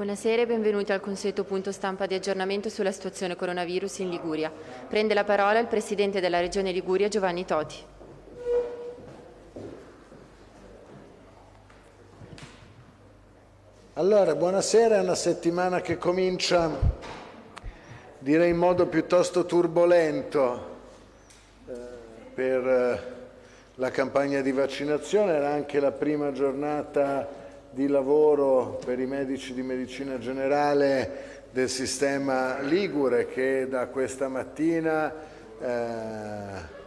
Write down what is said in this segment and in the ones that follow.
Buonasera e benvenuti al consueto punto stampa di aggiornamento sulla situazione coronavirus in Liguria. Prende la parola il Presidente della Regione Liguria Giovanni Toti. Allora, buonasera, è una settimana che comincia, direi in modo piuttosto turbolento eh, per eh, la campagna di vaccinazione, era anche la prima giornata di lavoro per i medici di medicina generale del sistema Ligure che da questa mattina eh,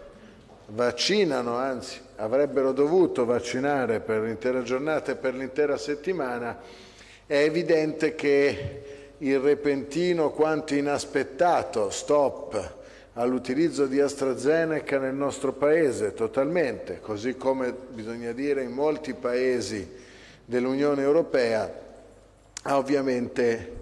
vaccinano, anzi avrebbero dovuto vaccinare per l'intera giornata e per l'intera settimana è evidente che il repentino quanto inaspettato stop all'utilizzo di AstraZeneca nel nostro Paese totalmente, così come bisogna dire in molti Paesi dell'Unione Europea, ha ovviamente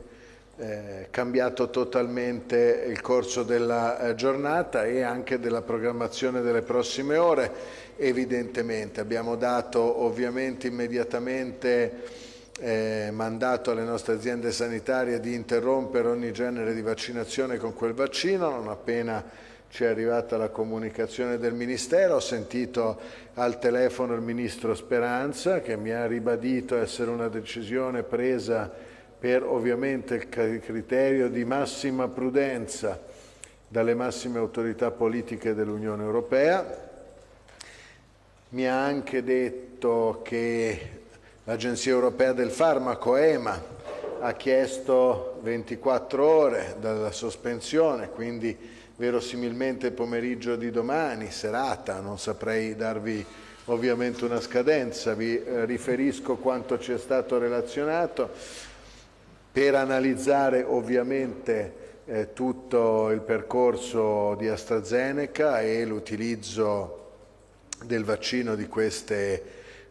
eh, cambiato totalmente il corso della eh, giornata e anche della programmazione delle prossime ore. Evidentemente abbiamo dato ovviamente immediatamente eh, mandato alle nostre aziende sanitarie di interrompere ogni genere di vaccinazione con quel vaccino, non appena ci è arrivata la comunicazione del Ministero, ho sentito al telefono il Ministro Speranza che mi ha ribadito essere una decisione presa per ovviamente il criterio di massima prudenza dalle massime autorità politiche dell'Unione Europea. Mi ha anche detto che L'Agenzia Europea del Farmaco, EMA, ha chiesto 24 ore dalla sospensione, quindi verosimilmente pomeriggio di domani, serata, non saprei darvi ovviamente una scadenza, vi eh, riferisco quanto ci è stato relazionato. Per analizzare ovviamente eh, tutto il percorso di AstraZeneca e l'utilizzo del vaccino di queste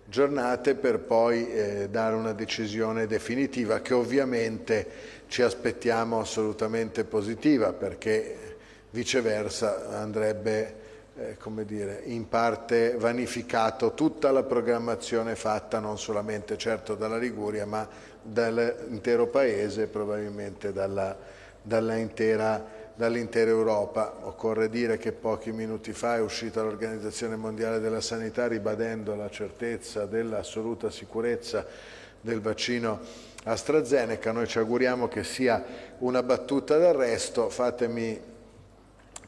giornate per poi eh, dare una decisione definitiva che ovviamente ci aspettiamo assolutamente positiva perché viceversa andrebbe eh, come dire, in parte vanificato tutta la programmazione fatta non solamente certo dalla Liguria ma dall'intero Paese e probabilmente dalla, dalla intera dall'intera Europa. Occorre dire che pochi minuti fa è uscita l'Organizzazione Mondiale della Sanità ribadendo la certezza dell'assoluta sicurezza del vaccino AstraZeneca. Noi ci auguriamo che sia una battuta d'arresto. Fatemi,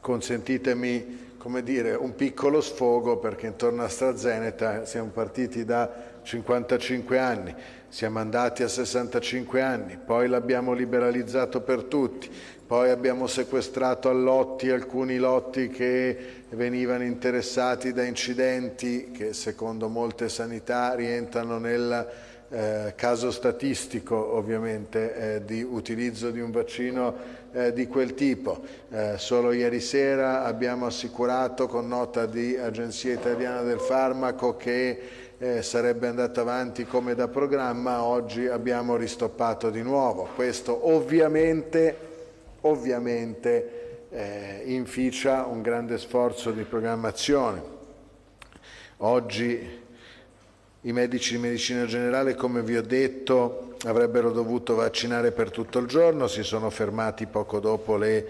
consentitemi come dire, un piccolo sfogo perché intorno a AstraZeneca siamo partiti da 55 anni, siamo andati a 65 anni, poi l'abbiamo liberalizzato per tutti, poi abbiamo sequestrato a lotti alcuni lotti che venivano interessati da incidenti che secondo molte sanità rientrano nel eh, caso statistico ovviamente eh, di utilizzo di un vaccino eh, di quel tipo. Eh, solo ieri sera abbiamo assicurato con nota di Agenzia Italiana del Farmaco che eh, sarebbe andata avanti come da programma, oggi abbiamo ristoppato di nuovo. Questo ovviamente ovviamente eh, inficia un grande sforzo di programmazione. Oggi i medici di medicina generale, come vi ho detto, avrebbero dovuto vaccinare per tutto il giorno, si sono fermati poco dopo le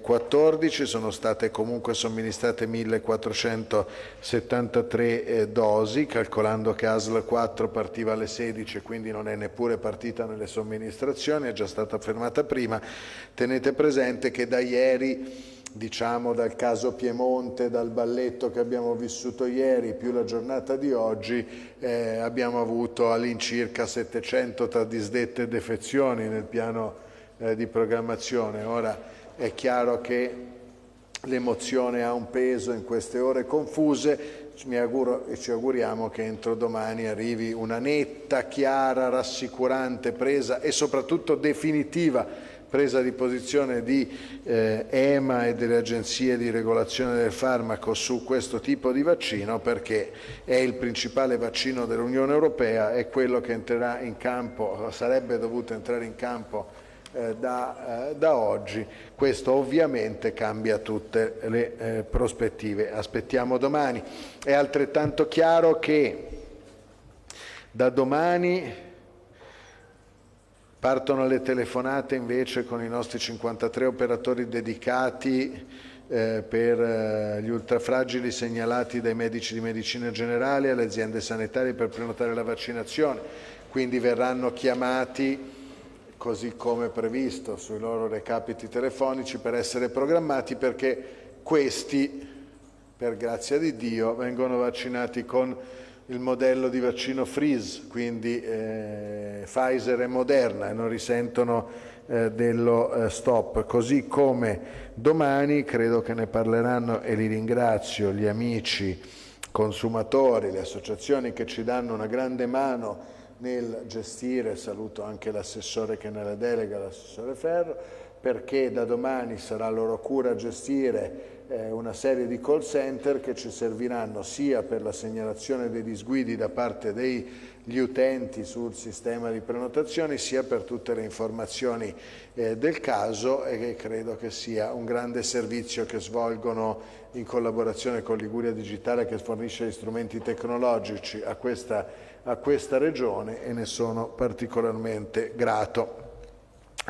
14, sono state comunque somministrate 1473 eh, dosi, calcolando che ASL 4 partiva alle 16 quindi non è neppure partita nelle somministrazioni, è già stata fermata prima. Tenete presente che da ieri diciamo dal caso Piemonte, dal balletto che abbiamo vissuto ieri, più la giornata di oggi, eh, abbiamo avuto all'incirca 700 tra disdette e defezioni nel piano eh, di programmazione. Ora è chiaro che l'emozione ha un peso in queste ore confuse, mi auguro e ci auguriamo che entro domani arrivi una netta, chiara, rassicurante presa e soprattutto definitiva presa di posizione di eh, EMA e delle agenzie di regolazione del farmaco su questo tipo di vaccino perché è il principale vaccino dell'Unione Europea, è quello che entrerà in campo, sarebbe dovuto entrare in campo eh, da, eh, da, oggi. Questo ovviamente cambia tutte le eh, prospettive. Aspettiamo domani. È altrettanto chiaro che da domani Partono le telefonate invece con i nostri 53 operatori dedicati eh, per eh, gli ultrafragili segnalati dai medici di medicina generale alle aziende sanitarie per prenotare la vaccinazione. Quindi verranno chiamati così come previsto sui loro recapiti telefonici per essere programmati perché questi, per grazia di Dio, vengono vaccinati con il modello di vaccino Freeze, quindi eh, Pfizer e Moderna, e non risentono eh, dello eh, stop. Così come domani, credo che ne parleranno e li ringrazio, gli amici consumatori, le associazioni che ci danno una grande mano nel gestire, saluto anche l'assessore che nella delega, l'assessore Ferro, perché da domani sarà loro cura gestire una serie di call center che ci serviranno sia per la segnalazione dei disguidi da parte degli utenti sul sistema di prenotazioni, sia per tutte le informazioni eh, del caso e che credo che sia un grande servizio che svolgono in collaborazione con Liguria Digitale che fornisce gli strumenti tecnologici a questa a questa regione e ne sono particolarmente grato.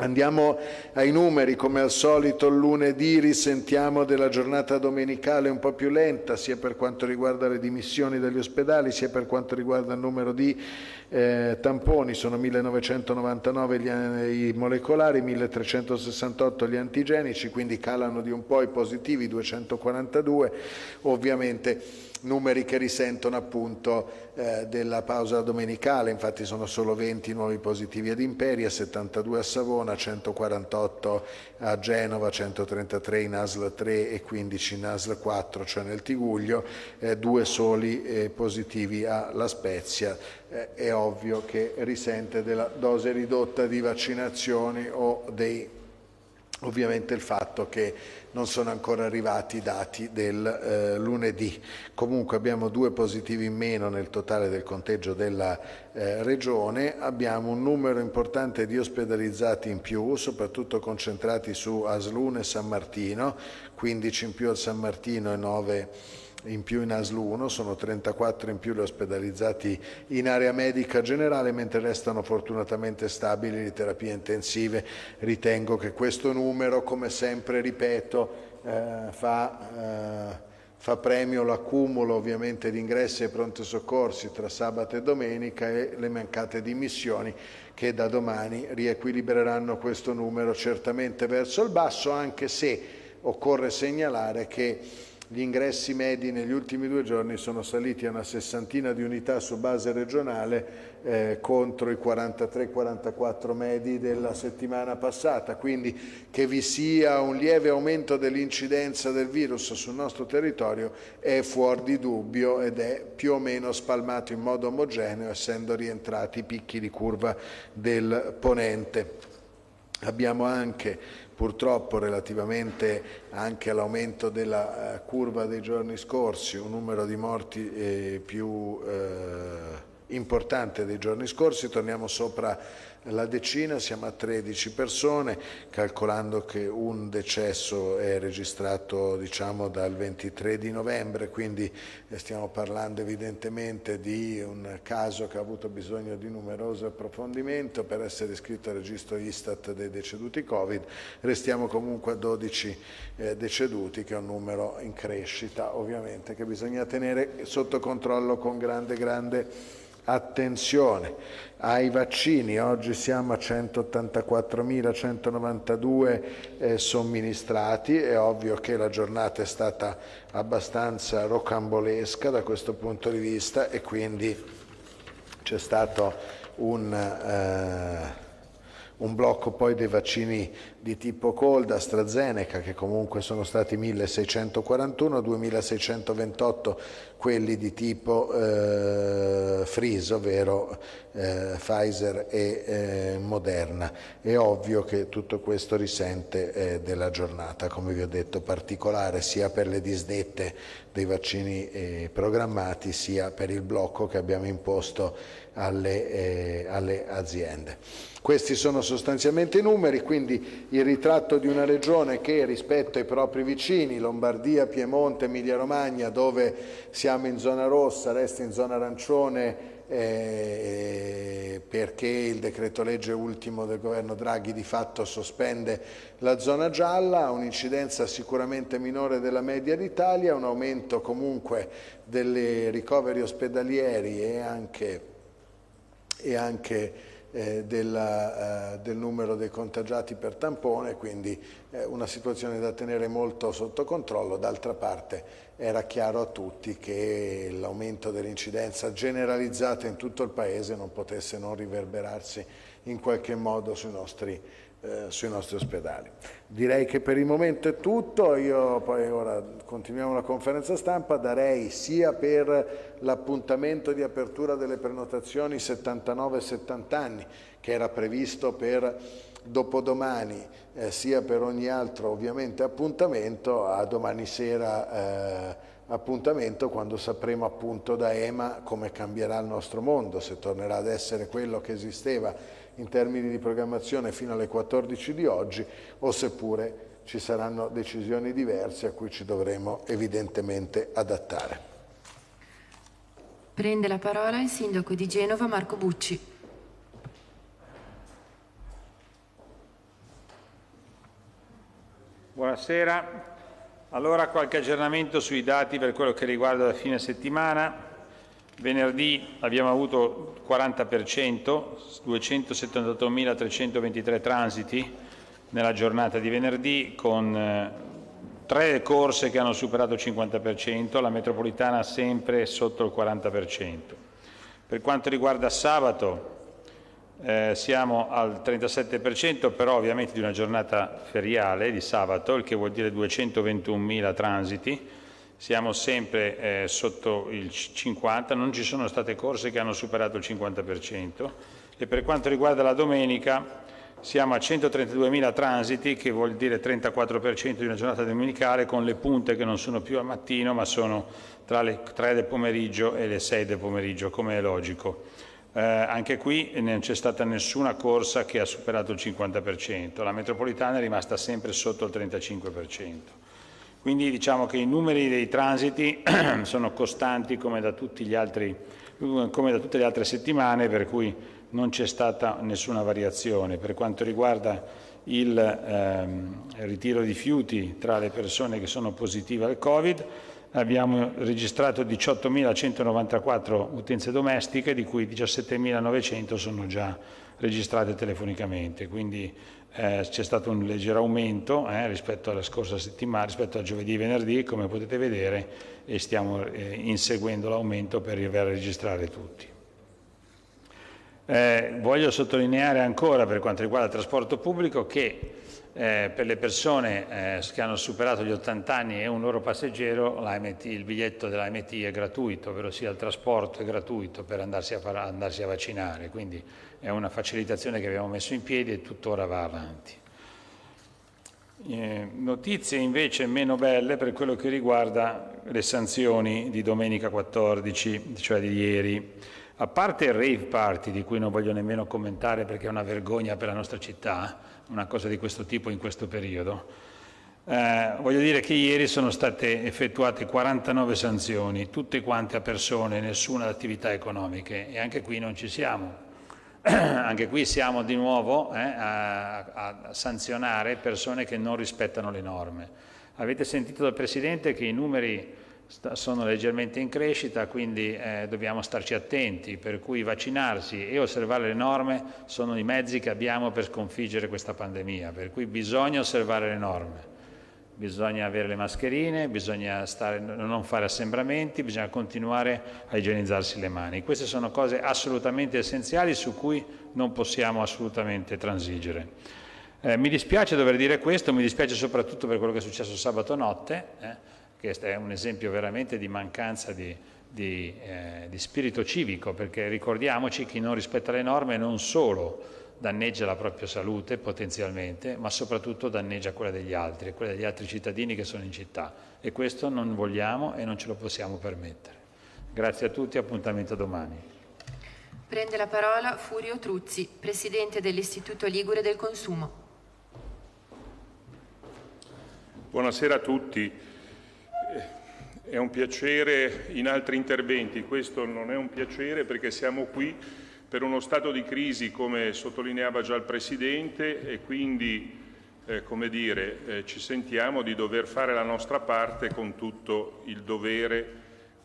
Andiamo ai numeri, come al solito lunedì risentiamo della giornata domenicale un po' più lenta, sia per quanto riguarda le dimissioni dagli ospedali, sia per quanto riguarda il numero di eh, tamponi, sono 1999 gli, i molecolari, 1368 gli antigenici, quindi calano di un po' i positivi, 242, ovviamente numeri che risentono appunto eh, della pausa domenicale, infatti sono solo 20 nuovi positivi ad Imperia, 72 a Savona, 148 a Genova, 133 in ASL 3 e 15 in ASL 4, cioè nel Tiguglio, eh, due soli eh, positivi a La Spezia. Eh, è ovvio che risente della dose ridotta di vaccinazioni o dei ovviamente il fatto che non sono ancora arrivati i dati del eh, lunedì. Comunque abbiamo due positivi in meno nel totale del conteggio della eh, regione, abbiamo un numero importante di ospedalizzati in più, soprattutto concentrati su Aslune e San Martino, 15 in più a San Martino e 9 in più in ASL 1, sono 34 in più gli ospedalizzati in area medica generale, mentre restano fortunatamente stabili le terapie intensive. Ritengo che questo numero, come sempre ripeto, eh, fa... Eh, fa premio l'accumulo ovviamente di ingressi ai pronti soccorsi tra sabato e domenica e le mancate dimissioni che da domani riequilibreranno questo numero certamente verso il basso, anche se occorre segnalare che gli ingressi medi negli ultimi due giorni sono saliti a una sessantina di unità su base regionale eh, contro i 43-44 medi della settimana passata, quindi che vi sia un lieve aumento dell'incidenza del virus sul nostro territorio è fuori di dubbio ed è più o meno spalmato in modo omogeneo essendo rientrati i picchi di curva del ponente. Abbiamo anche purtroppo relativamente anche all'aumento della eh, curva dei giorni scorsi, un numero di morti eh, più eh, importante dei giorni scorsi, torniamo sopra la decina, siamo a 13 persone, calcolando che un decesso è registrato diciamo, dal 23 di novembre, quindi stiamo parlando evidentemente di un caso che ha avuto bisogno di numeroso approfondimento per essere iscritto al registro Istat dei deceduti Covid, restiamo comunque a 12 eh, deceduti, che è un numero in crescita ovviamente, che bisogna tenere sotto controllo con grande, grande Attenzione ai vaccini, oggi siamo a 184.192 eh, somministrati, è ovvio che la giornata è stata abbastanza rocambolesca da questo punto di vista e quindi c'è stato un... Eh, un blocco poi dei vaccini di tipo cold AstraZeneca che comunque sono stati 1641, 2628 quelli di tipo eh, freeze, ovvero eh, Pfizer e eh, Moderna. È ovvio che tutto questo risente eh, della giornata, come vi ho detto, particolare sia per le disdette dei vaccini eh, programmati sia per il blocco che abbiamo imposto alle, eh, alle aziende. Questi sono sostanzialmente i numeri, quindi il ritratto di una regione che rispetto ai propri vicini, Lombardia, Piemonte, Emilia Romagna, dove siamo in zona rossa, resta in zona arancione eh, perché il decreto legge ultimo del governo Draghi di fatto sospende la zona gialla, un'incidenza sicuramente minore della media d'Italia, un aumento comunque delle ricoveri ospedalieri e anche, e anche eh, della, eh, del numero dei contagiati per tampone, quindi eh, una situazione da tenere molto sotto controllo. D'altra parte era chiaro a tutti che l'aumento dell'incidenza generalizzata in tutto il Paese non potesse non riverberarsi in qualche modo sui nostri, eh, sui nostri ospedali. Direi che per il momento è tutto, io poi ora continuiamo la conferenza stampa, darei sia per l'appuntamento di apertura delle prenotazioni 79-70 anni che era previsto per dopodomani eh, sia per ogni altro ovviamente appuntamento a domani sera eh, appuntamento quando sapremo appunto da EMA come cambierà il nostro mondo, se tornerà ad essere quello che esisteva in termini di programmazione fino alle 14 di oggi o seppure ci saranno decisioni diverse a cui ci dovremo evidentemente adattare. Prende la parola il sindaco di Genova Marco Bucci. Buonasera. Allora qualche aggiornamento sui dati per quello che riguarda la fine settimana. Venerdì abbiamo avuto 40%, 278.323 transiti nella giornata di venerdì con eh, tre corse che hanno superato il 50%, la metropolitana sempre sotto il 40%. Per quanto riguarda sabato eh, siamo al 37%, però ovviamente di una giornata feriale di sabato, il che vuol dire 221.000 transiti, siamo sempre eh, sotto il 50%, non ci sono state corse che hanno superato il 50% e per quanto riguarda la domenica siamo a 132.000 transiti, che vuol dire 34% di una giornata domenicale, con le punte che non sono più al mattino, ma sono tra le 3 del pomeriggio e le 6 del pomeriggio, come è logico. Eh, anche qui non c'è stata nessuna corsa che ha superato il 50%, la metropolitana è rimasta sempre sotto il 35%. Quindi diciamo che i numeri dei transiti sono costanti come da, altri, come da, tutte le altre settimane, per cui non c'è stata nessuna variazione. Per quanto riguarda il ehm, ritiro di rifiuti tra le persone che sono positive al Covid, abbiamo registrato 18.194 utenze domestiche, di cui 17.900 sono già registrate telefonicamente, quindi eh, c'è stato un leggero aumento eh, rispetto alla scorsa settimana, rispetto a giovedì e venerdì, come potete vedere, e stiamo eh, inseguendo l'aumento per arrivare a registrare tutti. Eh, voglio sottolineare ancora, per quanto riguarda il trasporto pubblico, che eh, per le persone eh, che hanno superato gli 80 anni e un loro passeggero il biglietto dell'AMT è gratuito, ovvero sia il trasporto è gratuito per andarsi a, far, andarsi a vaccinare, quindi è una facilitazione che abbiamo messo in piedi e tuttora va avanti. Eh, notizie invece meno belle per quello che riguarda le sanzioni di domenica 14, cioè di ieri. A parte il rave party, di cui non voglio nemmeno commentare perché è una vergogna per la nostra città, una cosa di questo tipo in questo periodo. Eh, voglio dire che ieri sono state effettuate 49 sanzioni, tutte quante a persone, nessuna ad attività economiche e anche qui non ci siamo. anche qui siamo di nuovo eh, a, a sanzionare persone che non rispettano le norme. Avete sentito dal Presidente che i numeri sono leggermente in crescita, quindi eh, dobbiamo starci attenti, per cui vaccinarsi e osservare le norme sono i mezzi che abbiamo per sconfiggere questa pandemia, per cui bisogna osservare le norme, bisogna avere le mascherine, bisogna stare, non fare assembramenti, bisogna continuare a igienizzarsi le mani. Queste sono cose assolutamente essenziali su cui non possiamo assolutamente transigere. Eh, mi dispiace dover dire questo, mi dispiace soprattutto per quello che è successo sabato notte, eh, questo è un esempio veramente di mancanza di, di, eh, di spirito civico, perché ricordiamoci che chi non rispetta le norme non solo danneggia la propria salute potenzialmente, ma soprattutto danneggia quella degli altri, quella degli altri cittadini che sono in città. E questo non vogliamo e non ce lo possiamo permettere. Grazie a tutti, appuntamento domani. Prende la parola Furio Truzzi, Presidente dell'Istituto Ligure del Consumo. Buonasera a tutti. È un piacere in altri interventi, questo non è un piacere perché siamo qui per uno stato di crisi come sottolineava già il Presidente e quindi eh, come dire, eh, ci sentiamo di dover fare la nostra parte con tutto il dovere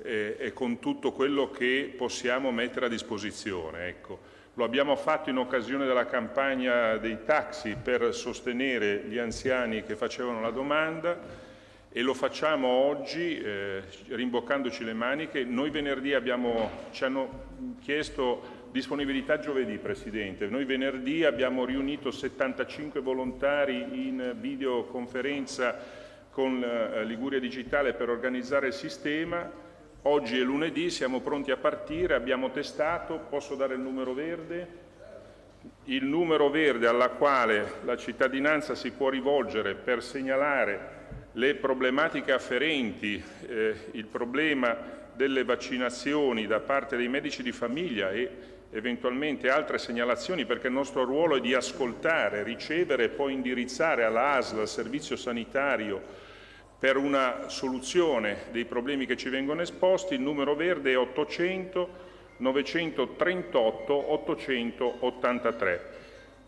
eh, e con tutto quello che possiamo mettere a disposizione. Ecco. Lo abbiamo fatto in occasione della campagna dei taxi per sostenere gli anziani che facevano la domanda e lo facciamo oggi eh, rimboccandoci le maniche. Noi venerdì abbiamo, ci hanno chiesto disponibilità giovedì, Presidente. Noi venerdì abbiamo riunito 75 volontari in videoconferenza con eh, Liguria Digitale per organizzare il sistema. Oggi è lunedì, siamo pronti a partire, abbiamo testato, posso dare il numero verde? Il numero verde alla quale la cittadinanza si può rivolgere per segnalare le problematiche afferenti, eh, il problema delle vaccinazioni da parte dei medici di famiglia e eventualmente altre segnalazioni, perché il nostro ruolo è di ascoltare, ricevere e poi indirizzare alla ASL, al servizio sanitario, per una soluzione dei problemi che ci vengono esposti. Il numero verde è 800 938 883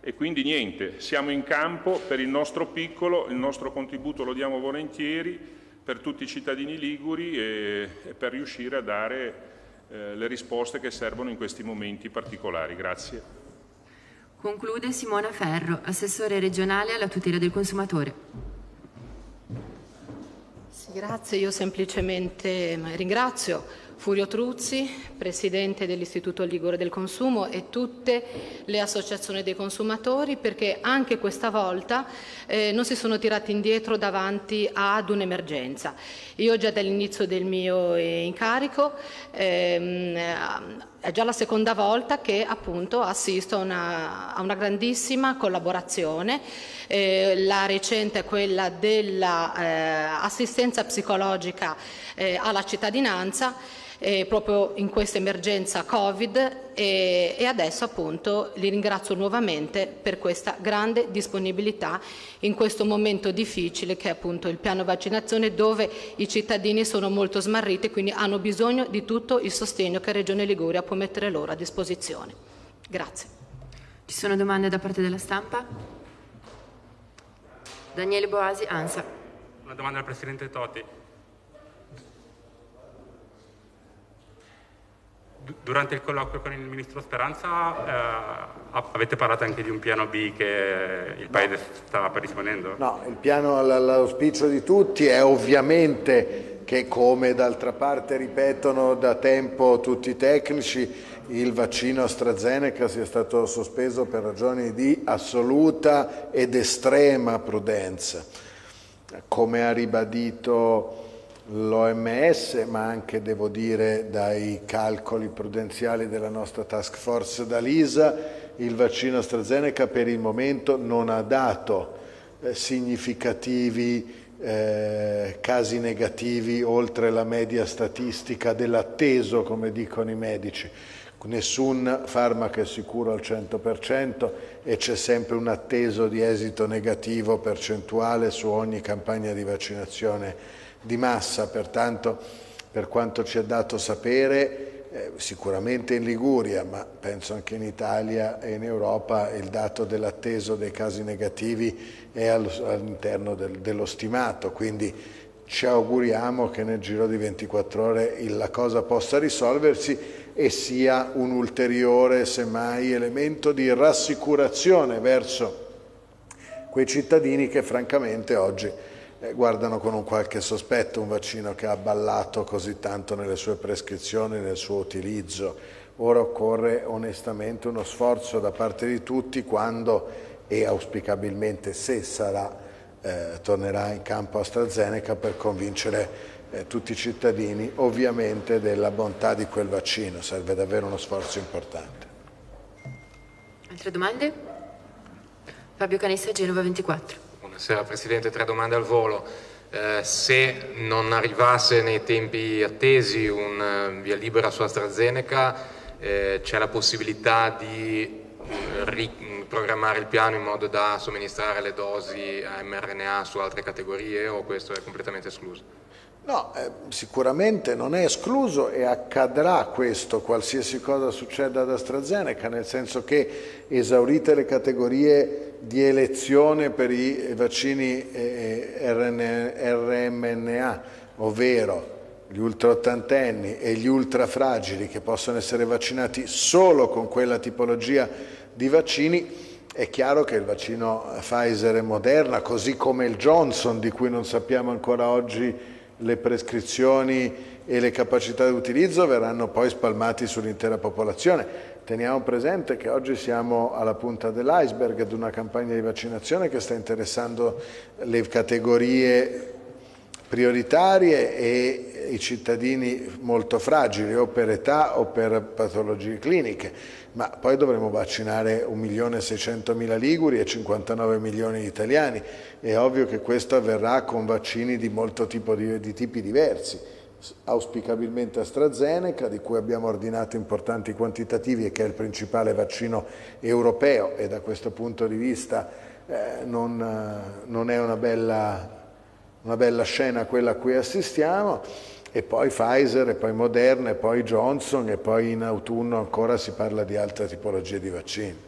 e quindi niente, siamo in campo per il nostro piccolo, il nostro contributo lo diamo volentieri per tutti i cittadini liguri e, e per riuscire a dare eh, le risposte che servono in questi momenti particolari. Grazie. Conclude Simona Ferro, assessore regionale alla tutela del consumatore. Sì, grazie, io semplicemente ringrazio Furio Truzzi, Presidente dell'Istituto Ligure del Consumo e tutte le associazioni dei consumatori perché anche questa volta eh, non si sono tirati indietro davanti ad un'emergenza. Io già dall'inizio del mio eh, incarico ehm, è già la seconda volta che appunto assisto a una, a una grandissima collaborazione. Eh, la recente è quella dell'assistenza eh, psicologica eh, alla cittadinanza eh, proprio in questa emergenza Covid e, e, adesso appunto li ringrazio nuovamente per questa grande disponibilità in questo momento difficile che è appunto il piano vaccinazione dove i cittadini sono molto smarriti e quindi hanno bisogno di tutto il sostegno che Regione Liguria può mettere loro a disposizione. Grazie. Ci sono domande da parte della stampa? Daniele Boasi, ANSA. Una domanda al Presidente Totti. Durante il colloquio con il Ministro Speranza eh, avete parlato anche di un piano B che il Paese stava predisponendo? No, il piano all'auspicio di tutti è ovviamente che come d'altra parte ripetono da tempo tutti i tecnici, il vaccino AstraZeneca sia stato sospeso per ragioni di assoluta ed estrema prudenza. Come ha ribadito l'OMS, ma anche devo dire dai calcoli prudenziali della nostra task force dall'ISA, il vaccino AstraZeneca per il momento non ha dato eh, significativi eh, casi negativi oltre la media statistica dell'atteso, come dicono i medici. Nessun farmaco è sicuro al 100% e c'è sempre un atteso di esito negativo percentuale su ogni campagna di vaccinazione di massa, pertanto per quanto ci è dato sapere eh, sicuramente in Liguria, ma penso anche in Italia e in Europa il dato dell'atteso dei casi negativi è all'interno del, dello stimato, quindi ci auguriamo che nel giro di 24 ore la cosa possa risolversi e sia un ulteriore, semmai, elemento di rassicurazione verso quei cittadini che francamente oggi guardano con un qualche sospetto un vaccino che ha ballato così tanto nelle sue prescrizioni, nel suo utilizzo. Ora occorre onestamente uno sforzo da parte di tutti quando e auspicabilmente se sarà, eh, tornerà in campo AstraZeneca per convincere eh, tutti i cittadini ovviamente della bontà di quel vaccino, serve davvero uno sforzo importante. Altre domande? Fabio Canessa, Genova 24. Buonasera Presidente, tre domande al volo. Eh, se non arrivasse nei tempi attesi un uh, via libera su AstraZeneca, eh, c'è la possibilità di uh, riprogrammare il piano in modo da somministrare le dosi a mRNA su altre categorie o questo è completamente escluso? No, eh, sicuramente non è escluso e accadrà questo qualsiasi cosa succeda ad AstraZeneca, nel senso che esaurite le categorie di elezione per i vaccini eh, RN, RMNA, ovvero gli ultraottantenni e gli ultrafragili che possono essere vaccinati solo con quella tipologia di vaccini, è chiaro che il vaccino Pfizer e Moderna, così come il Johnson, di cui non sappiamo ancora oggi le prescrizioni e le capacità di utilizzo verranno poi spalmati sull'intera popolazione. Teniamo presente che oggi siamo alla punta dell'iceberg di una campagna di vaccinazione che sta interessando le categorie prioritarie e i cittadini molto fragili o per età o per patologie cliniche, ma poi dovremo vaccinare 1.600.000 liguri e 59 milioni di italiani. È ovvio che questo avverrà con vaccini di molto tipo di, di tipi diversi, auspicabilmente AstraZeneca, di cui abbiamo ordinato importanti quantitativi e che è il principale vaccino europeo e da questo punto di vista eh, non, non è una bella una bella scena quella a cui assistiamo, e poi Pfizer, e poi Moderna, e poi Johnson, e poi in autunno ancora si parla di altre tipologie di vaccini.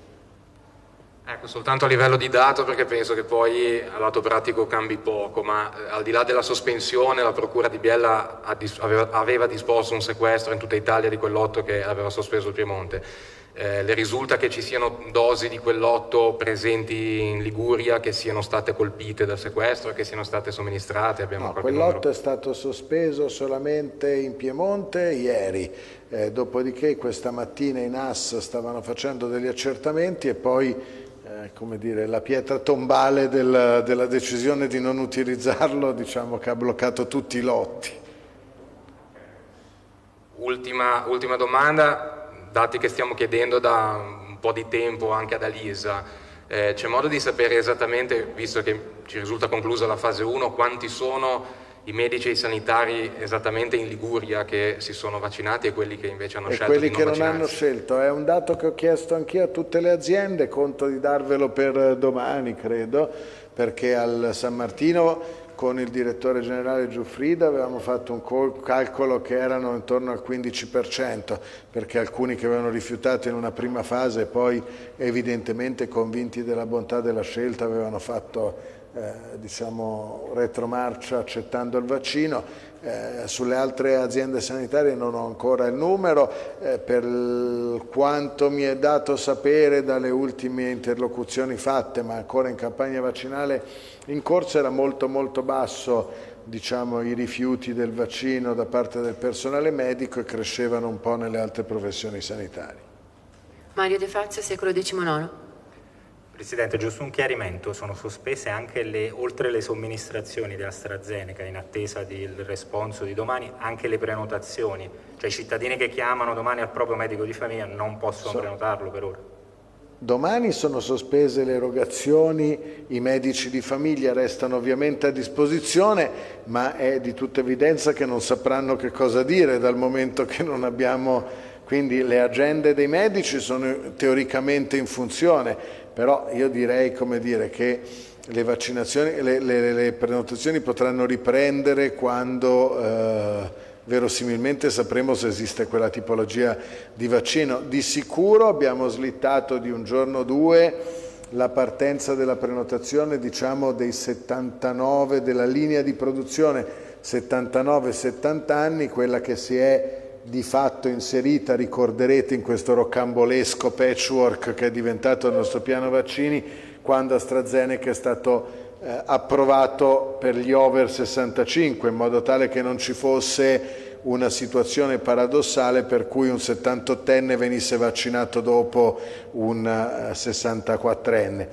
Ecco, soltanto a livello di dato perché penso che poi a lato pratico cambi poco, ma eh, al di là della sospensione la Procura di Biella aveva, aveva disposto un sequestro in tutta Italia di quell'otto che aveva sospeso il Piemonte. Eh, le risulta che ci siano dosi di quell'otto presenti in Liguria che siano state colpite dal sequestro, che siano state somministrate? no, quell'otto è stato sospeso solamente in Piemonte ieri, eh, dopodiché questa mattina in AS stavano facendo degli accertamenti e poi eh, come dire, la pietra tombale del, della decisione di non utilizzarlo diciamo che ha bloccato tutti i lotti. Ultima, ultima domanda, dati che stiamo chiedendo da un po' di tempo anche ad Alisa, eh, c'è modo di sapere esattamente, visto che ci risulta conclusa la fase 1, quanti sono i medici e i sanitari esattamente in Liguria che si sono vaccinati e quelli che invece hanno e scelto quelli di non che non hanno scelto, è un dato che ho chiesto anch'io a tutte le aziende, conto di darvelo per domani credo, perché al San Martino con il direttore generale Giuffrida avevamo fatto un calcolo che erano intorno al 15%, perché alcuni che avevano rifiutato in una prima fase poi evidentemente convinti della bontà della scelta avevano fatto eh, diciamo, retromarcia accettando il vaccino. Eh, sulle altre aziende sanitarie non ho ancora il numero, eh, per quanto mi è dato sapere dalle ultime interlocuzioni fatte, ma ancora in campagna vaccinale in corso era molto molto basso diciamo, i rifiuti del vaccino da parte del personale medico e crescevano un po' nelle altre professioni sanitarie. Mario De Fazio, secolo XIX. Presidente, giusto un chiarimento, sono sospese anche le, oltre le somministrazioni di AstraZeneca in attesa del responso di domani, anche le prenotazioni, cioè i cittadini che chiamano domani al proprio medico di famiglia non possono so. prenotarlo per ora? Domani sono sospese le erogazioni, i medici di famiglia restano ovviamente a disposizione, ma è di tutta evidenza che non sapranno che cosa dire dal momento che non abbiamo, quindi le agende dei medici sono teoricamente in funzione, però io direi come dire, che le, le, le, le prenotazioni potranno riprendere quando... Eh, verosimilmente sapremo se esiste quella tipologia di vaccino. Di sicuro abbiamo slittato di un giorno o due la partenza della prenotazione diciamo dei 79 della linea di produzione 79-70 anni, quella che si è di fatto inserita, ricorderete, in questo rocambolesco patchwork che è diventato il nostro piano vaccini quando AstraZeneca è stato eh, approvato per gli over 65 in modo tale che non ci fosse una situazione paradossale per cui un 78enne venisse vaccinato dopo un 64enne. Eh,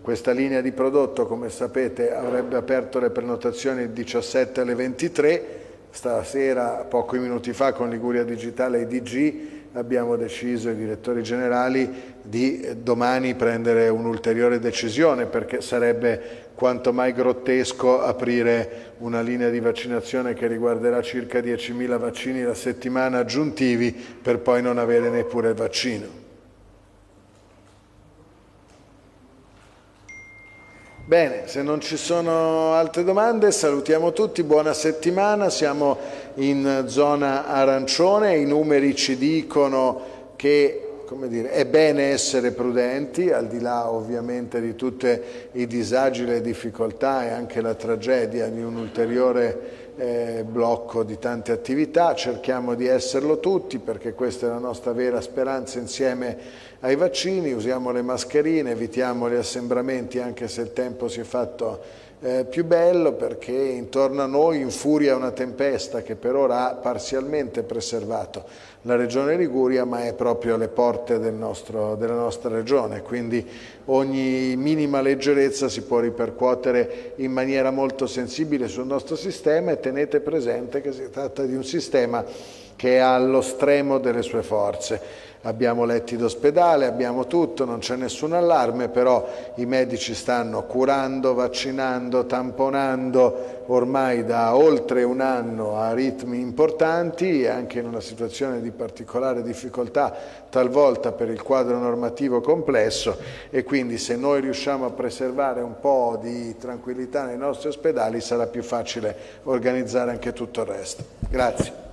Questa linea di prodotto, come sapete, avrebbe aperto le prenotazioni il 17 alle 23, stasera, pochi minuti fa, con Liguria Digitale e DG, abbiamo deciso, i direttori generali, di domani prendere un'ulteriore decisione perché sarebbe quanto mai grottesco aprire una linea di vaccinazione che riguarderà circa 10.000 vaccini la settimana aggiuntivi per poi non avere neppure il vaccino. Bene, se non ci sono altre domande salutiamo tutti, buona settimana, siamo in zona arancione, i numeri ci dicono che dire, è bene essere prudenti, al di là ovviamente di tutti i disagi, le difficoltà e anche la tragedia di un ulteriore eh, blocco di tante attività, cerchiamo di esserlo tutti perché questa è la nostra vera speranza insieme ai vaccini, usiamo le mascherine, evitiamo gli assembramenti anche se il tempo si è fatto eh, più bello perché intorno a noi infuria una tempesta che per ora ha parzialmente preservato la regione Liguria ma è proprio alle porte del nostro, della nostra regione, quindi ogni minima leggerezza si può ripercuotere in maniera molto sensibile sul nostro sistema e tenete presente che si tratta di un sistema che è allo stremo delle sue forze abbiamo letti d'ospedale, abbiamo tutto, non c'è nessun allarme, però i medici stanno curando, vaccinando, tamponando ormai da oltre un anno a ritmi importanti e anche in una situazione di particolare difficoltà talvolta per il quadro normativo complesso e quindi se noi riusciamo a preservare un po' di tranquillità nei nostri ospedali sarà più facile organizzare anche tutto il resto. Grazie.